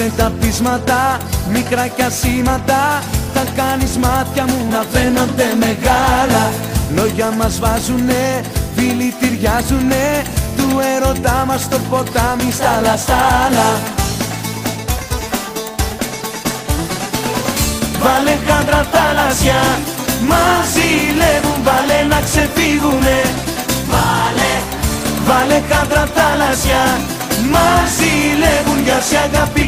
Άσε τα πείσματα, μικρά κι ασήματα Θα κάνεις μάτια μου να φαίνονται μεγάλα. Λόγια μας βάζουνε, φίλοι τυριάζουνε Του έρωτά μας στο ποτάμι στα λαστάλα. Βάλε χάντρα θάλασσια, μας ζηλεύουν Βάλε να ξεφύγουνε. Βάλε, βάλε χάντρα θάλασσια Μας ζηλεύουν για σε αγάπη κρύβουνε Βάλε,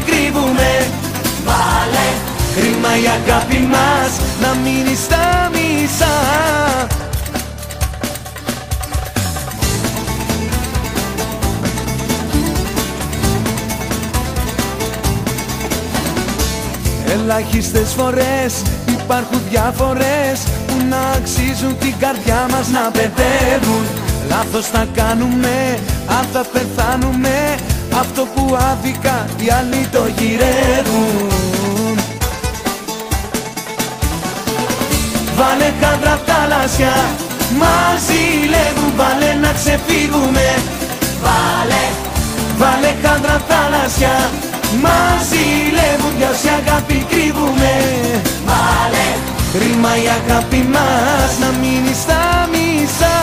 κρίμα η αγάπη μας να μείνει στα μισά. Ελάχιστες φορές υπάρχουν διάφορες που να αξίζουν την καρδιά μας να παιδεύουν. Λάθος θα κάνουμε αν θα πεθάνουμε αυτό που άδικα οι άλλοι το γυρεύουν Βάλε κάντρα θάλασσια μας ζηλεύουν Βάλε να ξεφύγουμε. Βάλε, βάλε κάντρα θάλασσια μας ζηλεύουν για σε αγάπη κρύβουμε. Βάλε Ρήμα η αγάπη μας να μείνει στα μισά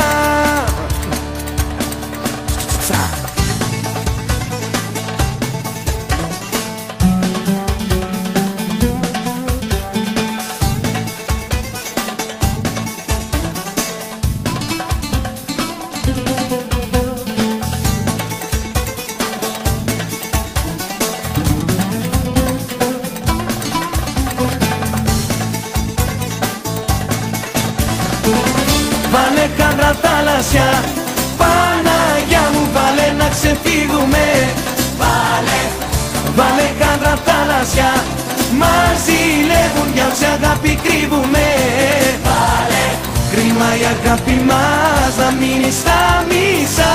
Βάλε κάντρα θάλασσια. Παναγιά μου βάλε να ξεφύγουμε. Βάλε, βάλε κάντρα θάλασσια. Μας ζηλεύουν για όση αγάπη κρύβουμε. Βάλε, κρίμα η αγάπη μας να μείνει στα μισά